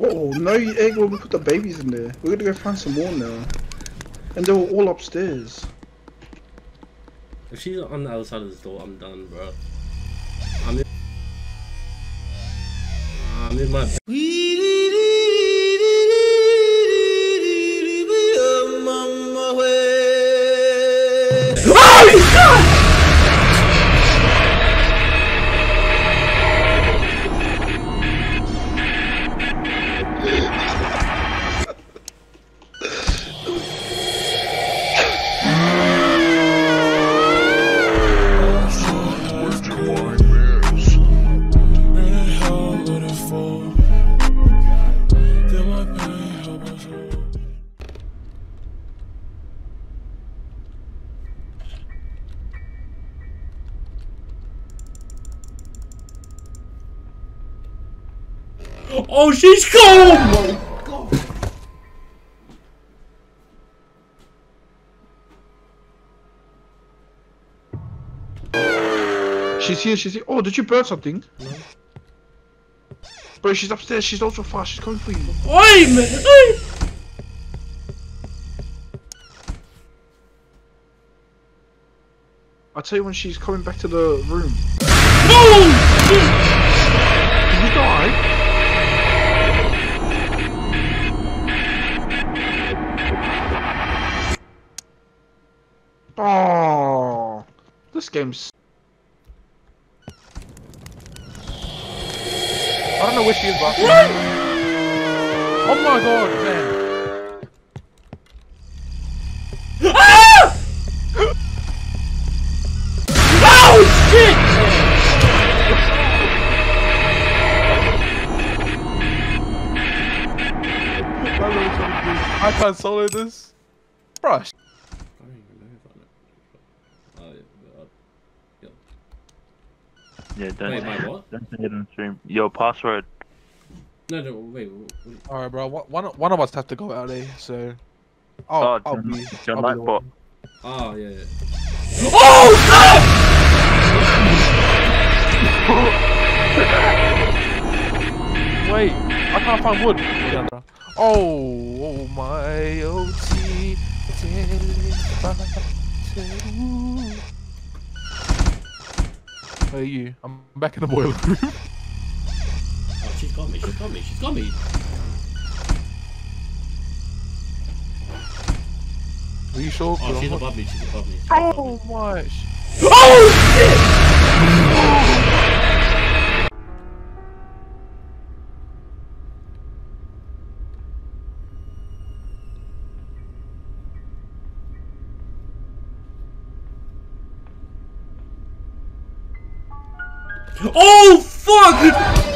Oh no, you egg when we put the babies in there. We're gonna go find some more now. And they were all upstairs. If she's on the other side of this door, I'm done, bro. I'm in. I'm in my. Oh, she's gone! Oh she's here, she's here. Oh, did you burn something? No. Bro, she's upstairs, she's ultra fast, she's coming for you. Oi, man! Oi! I'll tell you when she's coming back to the room. Oh! Oh, this game's. I don't know where she is, but. Oh my god, man. Ah! oh, shit! I can't solo this. Bruh. I don't even know if I know. Oh, yeah, uh, Yeah, don't, Wait, my what? don't say it on stream. Your password. No, no, wait. wait, wait. Alright, bro. One, one one of us have to go out there, so. I'll, Oh, I'll John- be. John I'll be Lightbot. one. Oh, yeah, yeah. Oh, Wait, I can't find wood. Oh, oh my OT. Hey you, I'm back in the boiler room. Oh, she's got me, she's got me, she's got me. Are you sure? Oh, she's above me, she's above me. She's Oh above me. my sh- oh! Oh, fuck!